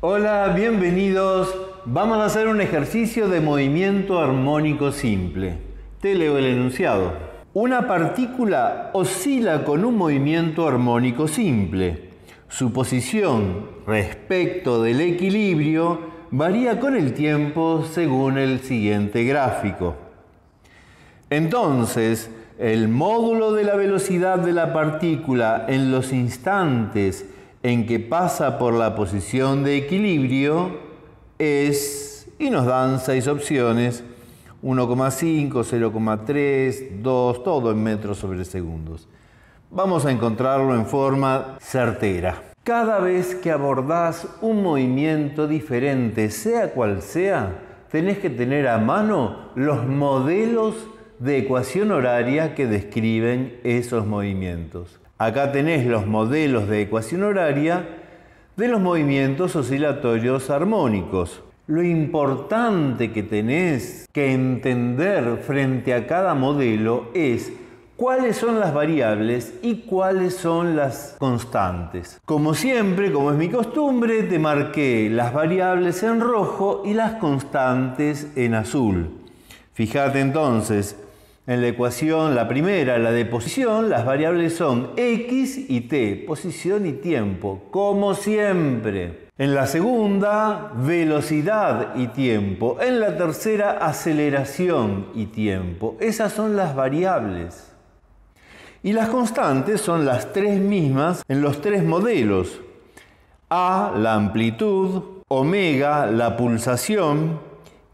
Hola, bienvenidos. Vamos a hacer un ejercicio de movimiento armónico simple. Te leo el enunciado. Una partícula oscila con un movimiento armónico simple. Su posición respecto del equilibrio varía con el tiempo según el siguiente gráfico. Entonces, el módulo de la velocidad de la partícula en los instantes en que pasa por la posición de equilibrio es, y nos dan seis opciones, 1,5, 0,3, 2, todo en metros sobre segundos. Vamos a encontrarlo en forma certera. Cada vez que abordás un movimiento diferente, sea cual sea, tenés que tener a mano los modelos de ecuación horaria que describen esos movimientos. Acá tenés los modelos de ecuación horaria de los movimientos oscilatorios armónicos. Lo importante que tenés que entender frente a cada modelo es cuáles son las variables y cuáles son las constantes. Como siempre, como es mi costumbre, te marqué las variables en rojo y las constantes en azul. Fíjate entonces, en la ecuación, la primera, la de posición, las variables son x y t, posición y tiempo, como siempre. En la segunda, velocidad y tiempo. En la tercera, aceleración y tiempo. Esas son las variables. Y las constantes son las tres mismas en los tres modelos. A, la amplitud, omega, la pulsación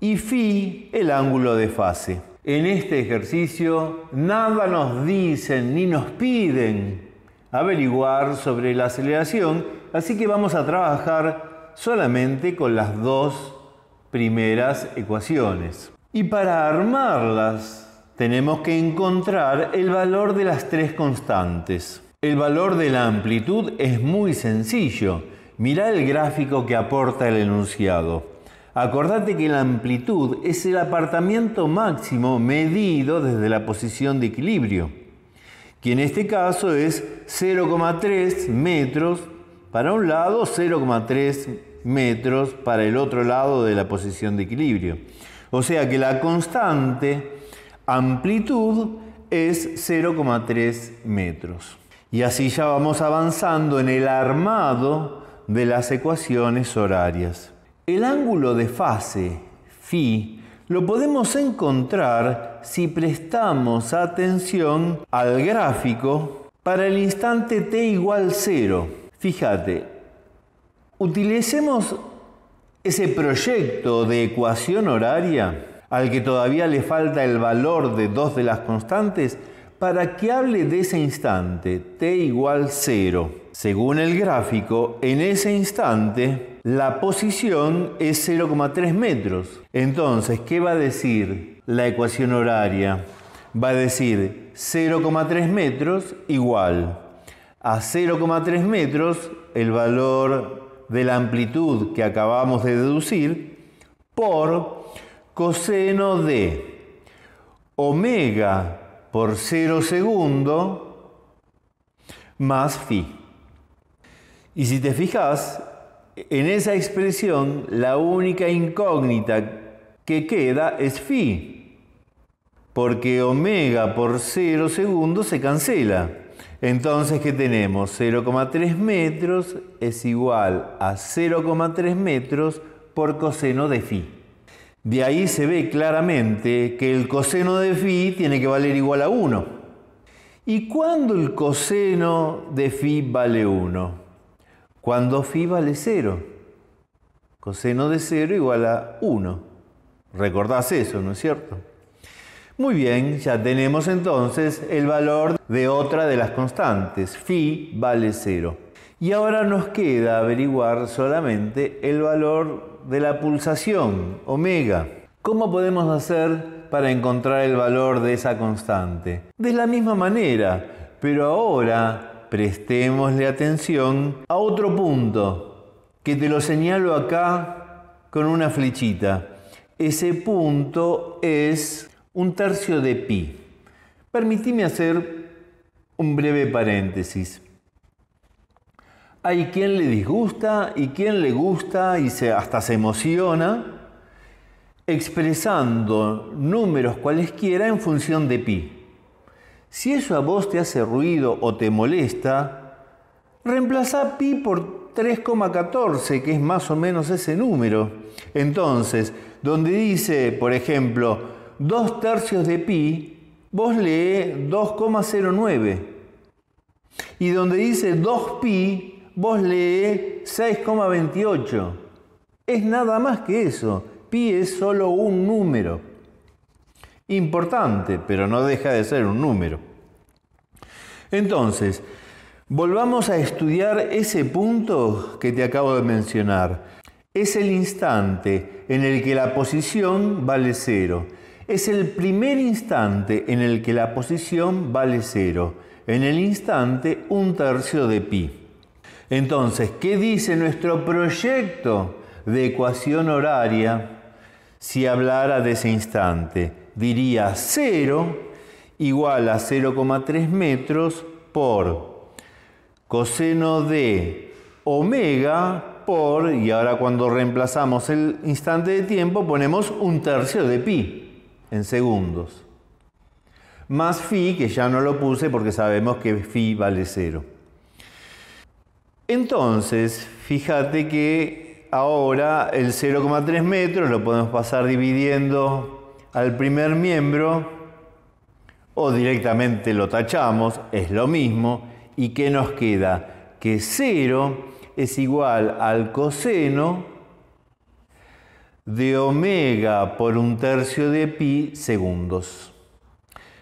y phi, el ángulo de fase. En este ejercicio nada nos dicen ni nos piden averiguar sobre la aceleración, así que vamos a trabajar solamente con las dos primeras ecuaciones. Y para armarlas tenemos que encontrar el valor de las tres constantes. El valor de la amplitud es muy sencillo. Mira el gráfico que aporta el enunciado. Acordate que la amplitud es el apartamiento máximo medido desde la posición de equilibrio, que en este caso es 0,3 metros para un lado, 0,3 metros para el otro lado de la posición de equilibrio. O sea que la constante amplitud es 0,3 metros. Y así ya vamos avanzando en el armado de las ecuaciones horarias. El ángulo de fase, phi, lo podemos encontrar si prestamos atención al gráfico para el instante t igual 0. Fíjate, utilicemos ese proyecto de ecuación horaria al que todavía le falta el valor de dos de las constantes para que hable de ese instante t igual 0. Según el gráfico, en ese instante la posición es 0,3 metros. Entonces, ¿qué va a decir la ecuación horaria? Va a decir 0,3 metros igual a 0,3 metros el valor de la amplitud que acabamos de deducir por coseno de omega por 0 segundo más phi. Y si te fijas, en esa expresión la única incógnita que queda es phi, porque omega por 0 segundos se cancela. Entonces, ¿qué tenemos? 0,3 metros es igual a 0,3 metros por coseno de phi. De ahí se ve claramente que el coseno de phi tiene que valer igual a 1. ¿Y cuándo el coseno de phi vale 1? Cuando phi vale 0. Coseno de 0 igual a 1. Recordás eso, ¿no es cierto? Muy bien, ya tenemos entonces el valor de otra de las constantes. Phi vale 0. Y ahora nos queda averiguar solamente el valor de la pulsación, omega. ¿Cómo podemos hacer para encontrar el valor de esa constante? De la misma manera, pero ahora prestémosle atención a otro punto, que te lo señalo acá con una flechita. Ese punto es un tercio de pi. Permitime hacer un breve paréntesis. Hay quien le disgusta y quien le gusta y hasta se emociona expresando números cualesquiera en función de pi. Si eso a vos te hace ruido o te molesta, reemplaza pi por 3,14, que es más o menos ese número. Entonces, donde dice, por ejemplo, 2 tercios de pi, vos lee 2,09. Y donde dice 2pi, vos lee 6,28. Es nada más que eso. Pi es solo un número. Importante, pero no deja de ser un número. Entonces, volvamos a estudiar ese punto que te acabo de mencionar. Es el instante en el que la posición vale cero. Es el primer instante en el que la posición vale cero. En el instante un tercio de pi. Entonces, ¿qué dice nuestro proyecto de ecuación horaria? si hablara de ese instante. Diría 0 igual a 0,3 metros por coseno de omega por, y ahora cuando reemplazamos el instante de tiempo ponemos un tercio de pi en segundos. Más phi, que ya no lo puse porque sabemos que phi vale 0. Entonces, fíjate que Ahora el 0,3 metros lo podemos pasar dividiendo al primer miembro o directamente lo tachamos, es lo mismo. ¿Y qué nos queda? Que 0 es igual al coseno de omega por un tercio de pi segundos.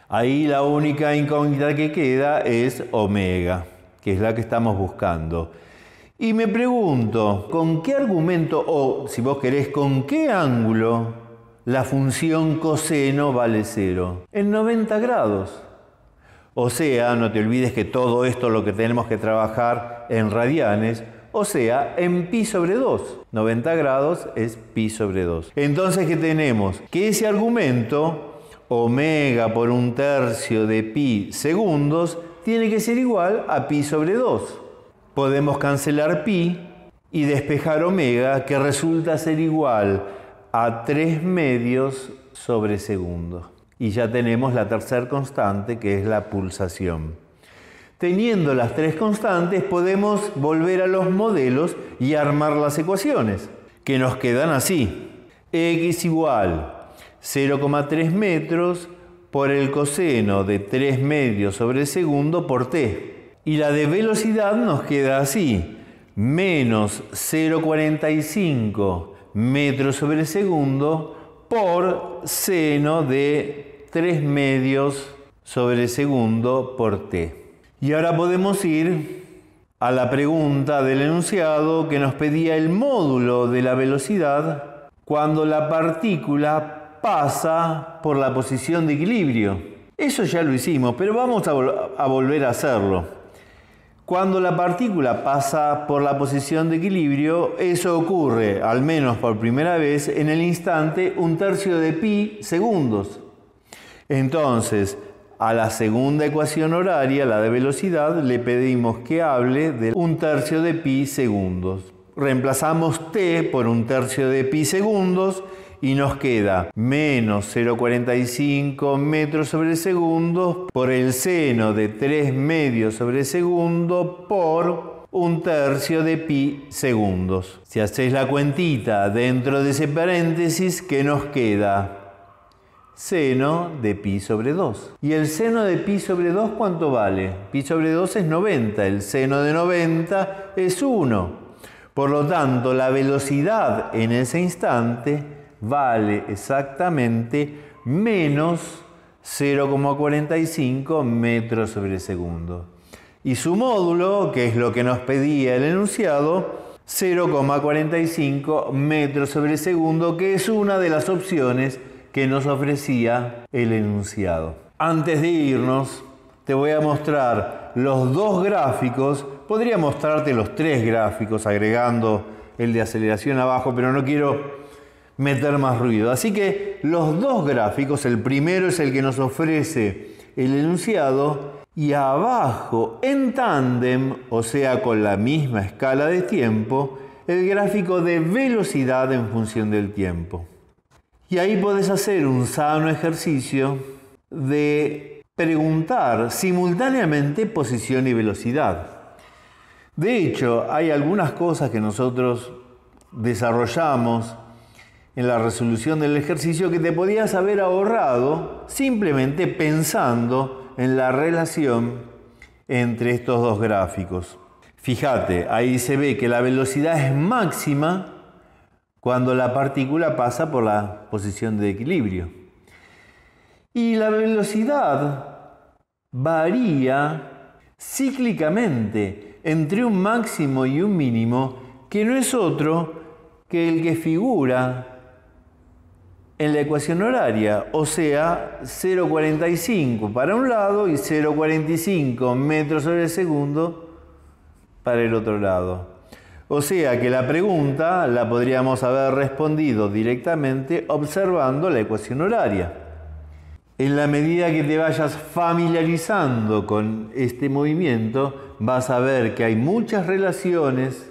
Ahí la única incógnita que queda es omega, que es la que estamos buscando. Y me pregunto, ¿con qué argumento o, si vos querés, con qué ángulo la función coseno vale cero? En 90 grados. O sea, no te olvides que todo esto lo que tenemos que trabajar en radianes, o sea, en pi sobre 2. 90 grados es pi sobre 2. Entonces, ¿qué tenemos? Que ese argumento, omega por un tercio de pi segundos, tiene que ser igual a pi sobre 2 podemos cancelar pi y despejar omega, que resulta ser igual a 3 medios sobre segundo. Y ya tenemos la tercera constante, que es la pulsación. Teniendo las tres constantes, podemos volver a los modelos y armar las ecuaciones, que nos quedan así. x igual 0,3 metros por el coseno de 3 medios sobre segundo por t. Y la de velocidad nos queda así, menos 0,45 metros sobre segundo por seno de 3 medios sobre segundo por t. Y ahora podemos ir a la pregunta del enunciado que nos pedía el módulo de la velocidad cuando la partícula pasa por la posición de equilibrio. Eso ya lo hicimos, pero vamos a volver a hacerlo. Cuando la partícula pasa por la posición de equilibrio, eso ocurre, al menos por primera vez, en el instante un tercio de pi segundos. Entonces, a la segunda ecuación horaria, la de velocidad, le pedimos que hable de un tercio de pi segundos. Reemplazamos t por un tercio de pi segundos y nos queda menos 0,45 metros sobre segundo por el seno de 3 medios sobre segundo por un tercio de pi segundos. Si hacéis la cuentita dentro de ese paréntesis, ¿qué nos queda? Seno de pi sobre 2. ¿Y el seno de pi sobre 2 cuánto vale? Pi sobre 2 es 90, el seno de 90 es 1. Por lo tanto, la velocidad en ese instante vale exactamente menos 0,45 metros sobre segundo. Y su módulo, que es lo que nos pedía el enunciado, 0,45 metros sobre segundo, que es una de las opciones que nos ofrecía el enunciado. Antes de irnos, te voy a mostrar los dos gráficos. Podría mostrarte los tres gráficos agregando el de aceleración abajo, pero no quiero meter más ruido. Así que los dos gráficos, el primero es el que nos ofrece el enunciado y abajo en tándem, o sea, con la misma escala de tiempo, el gráfico de velocidad en función del tiempo. Y ahí podés hacer un sano ejercicio de preguntar simultáneamente posición y velocidad. De hecho, hay algunas cosas que nosotros desarrollamos en la resolución del ejercicio que te podías haber ahorrado simplemente pensando en la relación entre estos dos gráficos. Fíjate, ahí se ve que la velocidad es máxima cuando la partícula pasa por la posición de equilibrio. Y la velocidad varía cíclicamente entre un máximo y un mínimo que no es otro que el que figura en la ecuación horaria, o sea, 0,45 para un lado y 0,45 metros sobre segundo para el otro lado. O sea que la pregunta la podríamos haber respondido directamente observando la ecuación horaria. En la medida que te vayas familiarizando con este movimiento, vas a ver que hay muchas relaciones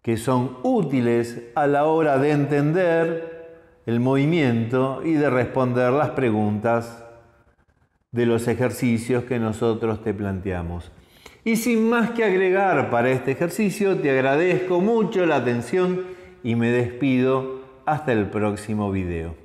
que son útiles a la hora de entender el movimiento y de responder las preguntas de los ejercicios que nosotros te planteamos. Y sin más que agregar para este ejercicio, te agradezco mucho la atención y me despido hasta el próximo video.